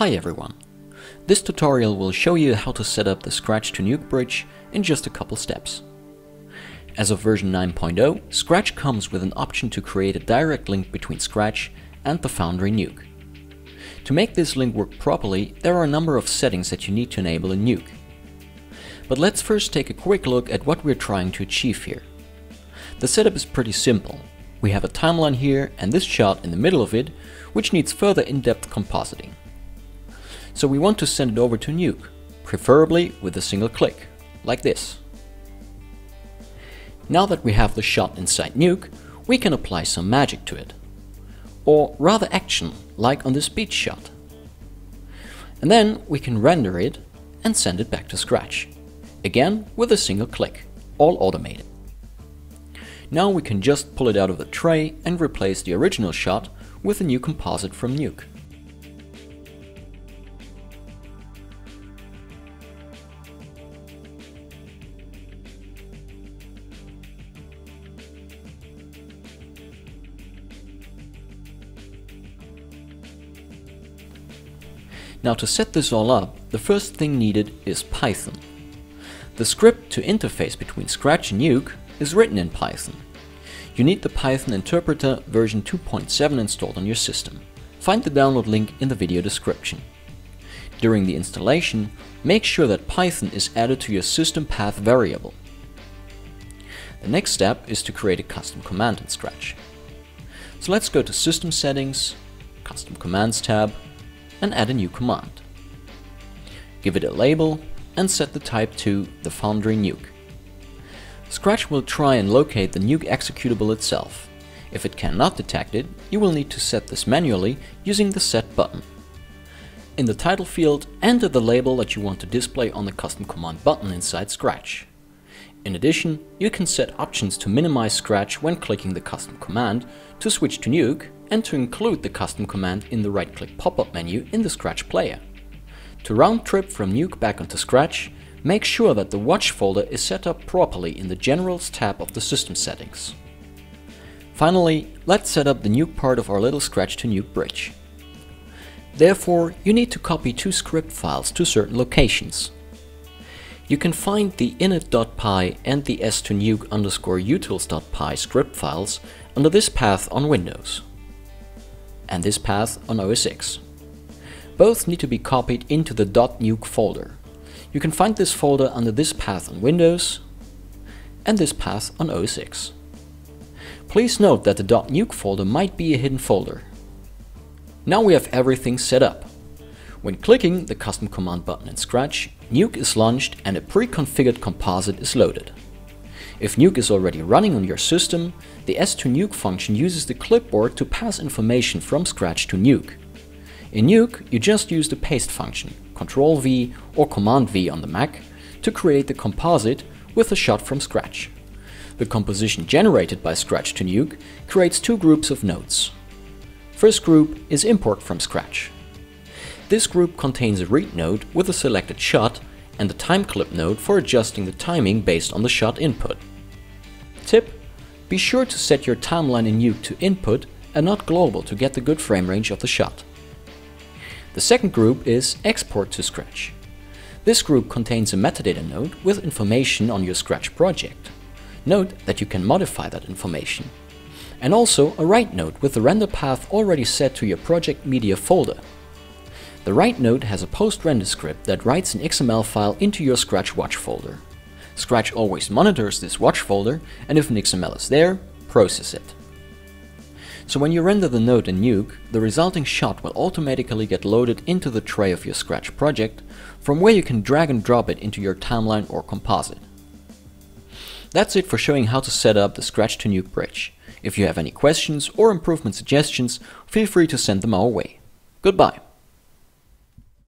Hi everyone! This tutorial will show you how to set up the Scratch to Nuke bridge in just a couple steps. As of version 9.0, Scratch comes with an option to create a direct link between Scratch and the Foundry Nuke. To make this link work properly, there are a number of settings that you need to enable in Nuke. But let's first take a quick look at what we're trying to achieve here. The setup is pretty simple. We have a timeline here and this shot in the middle of it, which needs further in-depth compositing. So we want to send it over to Nuke, preferably with a single click, like this. Now that we have the shot inside Nuke, we can apply some magic to it. Or rather action, like on this beach shot. And then we can render it and send it back to Scratch. Again with a single click, all automated. Now we can just pull it out of the tray and replace the original shot with a new composite from Nuke. Now to set this all up, the first thing needed is Python. The script to interface between Scratch and Nuke is written in Python. You need the Python interpreter version 2.7 installed on your system. Find the download link in the video description. During the installation, make sure that Python is added to your system path variable. The next step is to create a custom command in Scratch. So let's go to System Settings, Custom Commands tab, and add a new command. Give it a label and set the type to the Foundry Nuke. Scratch will try and locate the nuke executable itself. If it cannot detect it, you will need to set this manually using the Set button. In the title field, enter the label that you want to display on the custom command button inside Scratch. In addition, you can set options to minimize Scratch when clicking the custom command, to switch to Nuke, and to include the custom command in the right-click pop-up menu in the Scratch player. To round trip from Nuke back onto Scratch, Make sure that the watch folder is set up properly in the Generals tab of the system settings. Finally, let's set up the nuke part of our little Scratch to Nuke bridge. Therefore, you need to copy two script files to certain locations. You can find the init.py and the s2nuke underscore utils.py script files under this path on Windows and this path on OS X. Both need to be copied into the .nuke folder. You can find this folder under this path on Windows and this path on OS X. Please note that the .nuke folder might be a hidden folder. Now we have everything set up. When clicking the custom command button in Scratch, Nuke is launched and a pre-configured composite is loaded. If Nuke is already running on your system, the s2nuke function uses the clipboard to pass information from Scratch to Nuke. In Nuke, you just use the paste function, Ctrl V or Command V on the Mac, to create the composite with a shot from Scratch. The composition generated by Scratch to Nuke creates two groups of nodes. First group is import from Scratch. This group contains a read node with a selected shot and a time clip node for adjusting the timing based on the shot input. Tip: Be sure to set your timeline in Nuke to input and not global to get the good frame range of the shot. The second group is Export to Scratch. This group contains a metadata node with information on your Scratch project. Note that you can modify that information. And also a write node with the render path already set to your project media folder. The write node has a post-render script that writes an XML file into your Scratch watch folder. Scratch always monitors this watch folder and if an XML is there, process it. So when you render the node in Nuke, the resulting shot will automatically get loaded into the tray of your Scratch project, from where you can drag and drop it into your timeline or composite. That's it for showing how to set up the Scratch to Nuke bridge. If you have any questions or improvement suggestions, feel free to send them our way. Goodbye.